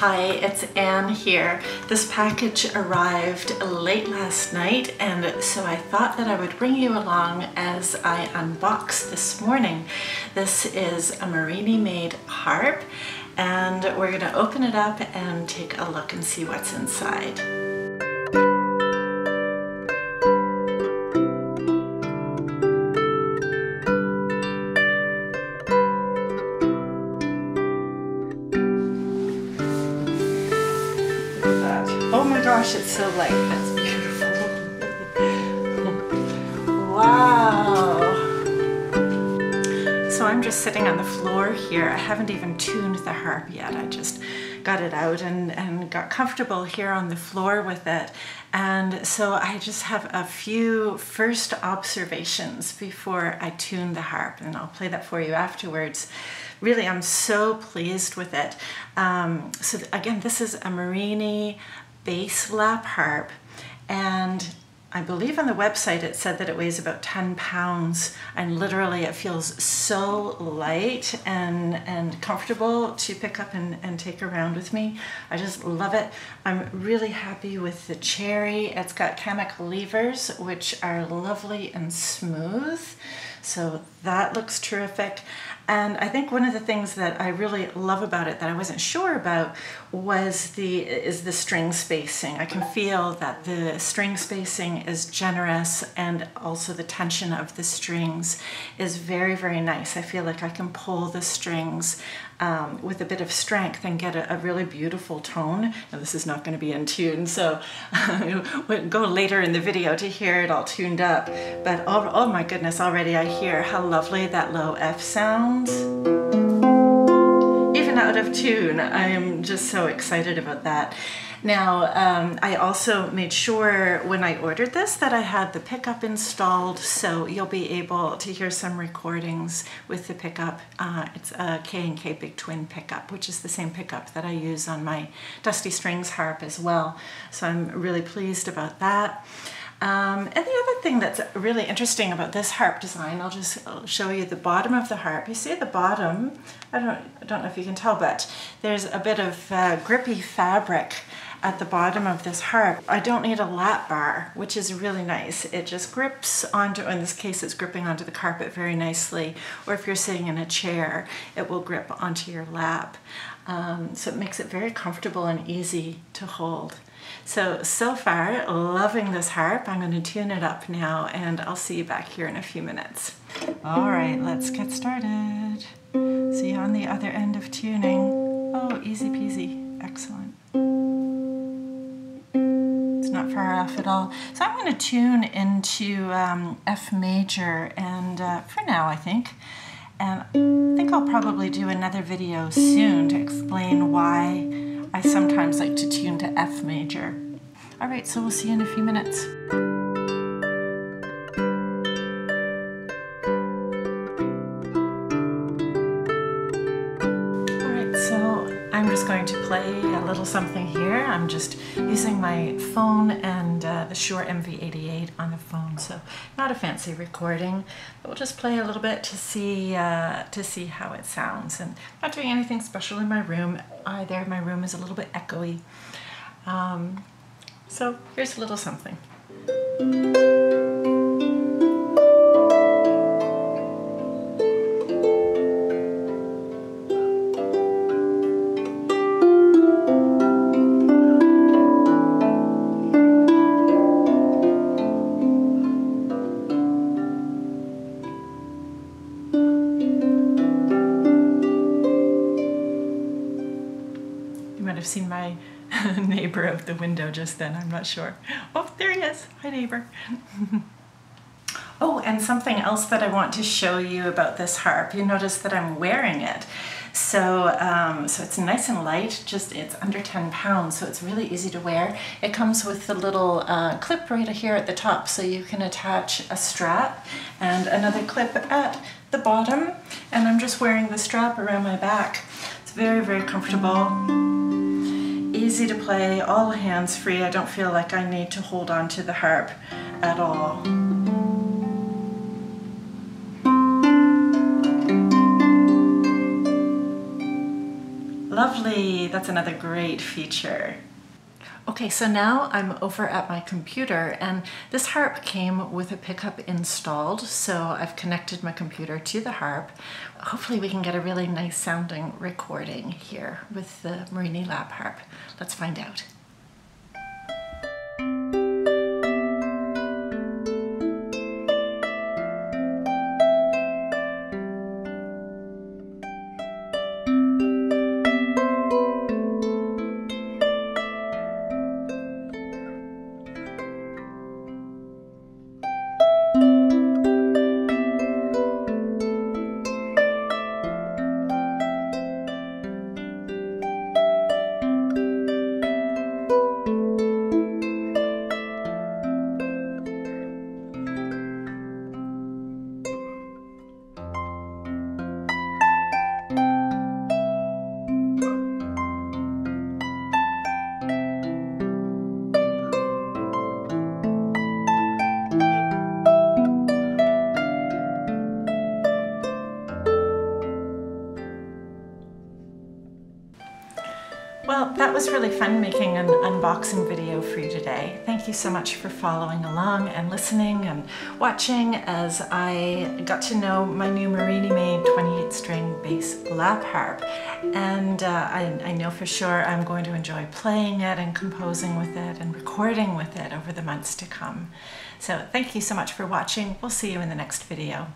Hi, it's Anne here. This package arrived late last night and so I thought that I would bring you along as I unbox this morning. This is a Marini made harp and we're going to open it up and take a look and see what's inside. Gosh, it's so light. That's beautiful. wow. So I'm just sitting on the floor here. I haven't even tuned the harp yet. I just got it out and, and got comfortable here on the floor with it. And so I just have a few first observations before I tune the harp and I'll play that for you afterwards. Really, I'm so pleased with it. Um, so again, this is a Marini bass lap harp and I believe on the website it said that it weighs about 10 pounds and literally it feels so light and and comfortable to pick up and, and take around with me. I just love it. I'm really happy with the cherry. It's got Camac levers which are lovely and smooth. So that looks terrific. And I think one of the things that I really love about it that I wasn't sure about was the is the string spacing. I can feel that the string spacing is generous and also the tension of the strings is very, very nice. I feel like I can pull the strings um, with a bit of strength and get a, a really beautiful tone. Now this is not going to be in tune, so we'll go later in the video to hear it all tuned up. But oh, oh my goodness, already I hear how lovely that low F sounds. Even out of tune, I am just so excited about that. Now, um, I also made sure when I ordered this that I had the pickup installed, so you'll be able to hear some recordings with the pickup. Uh, it's a K&K Big Twin pickup, which is the same pickup that I use on my Dusty Strings harp as well. So I'm really pleased about that. Um, and the other thing that's really interesting about this harp design, I'll just show you the bottom of the harp. You see the bottom, I don't, I don't know if you can tell, but there's a bit of uh, grippy fabric at the bottom of this harp. I don't need a lap bar, which is really nice. It just grips onto, in this case it's gripping onto the carpet very nicely, or if you're sitting in a chair, it will grip onto your lap. Um, so it makes it very comfortable and easy to hold. So, so far, loving this harp. I'm going to tune it up now and I'll see you back here in a few minutes. All right, let's get started. See you on the other end of tuning. Oh, easy peasy. Excellent far off at all. So I'm going to tune into um, F major and uh, for now I think. And I think I'll probably do another video soon to explain why I sometimes like to tune to F major. All right, so we'll see you in a few minutes. Going to play a little something here. I'm just using my phone and uh, the Shure MV88 on the phone, so not a fancy recording, but we'll just play a little bit to see uh, to see how it sounds. And not doing anything special in my room either. My room is a little bit echoey. Um, so here's a little something. Have seen my neighbor out the window just then, I'm not sure. Oh, there he is. Hi, neighbor. oh, and something else that I want to show you about this harp. You notice that I'm wearing it. So, um, so it's nice and light, just it's under 10 pounds, so it's really easy to wear. It comes with the little uh, clip right here at the top, so you can attach a strap and another clip at the bottom, and I'm just wearing the strap around my back. It's very, very comfortable easy to play, all hands free. I don't feel like I need to hold on to the harp at all. Lovely. That's another great feature. Okay, so now I'm over at my computer and this harp came with a pickup installed. So I've connected my computer to the harp. Hopefully we can get a really nice sounding recording here with the Marini lap harp. Let's find out. Well, that was really fun making an unboxing video for you today. Thank you so much for following along and listening and watching as I got to know my new Marini made 28 string bass lap harp. And uh, I, I know for sure I'm going to enjoy playing it and composing with it and recording with it over the months to come. So thank you so much for watching. We'll see you in the next video.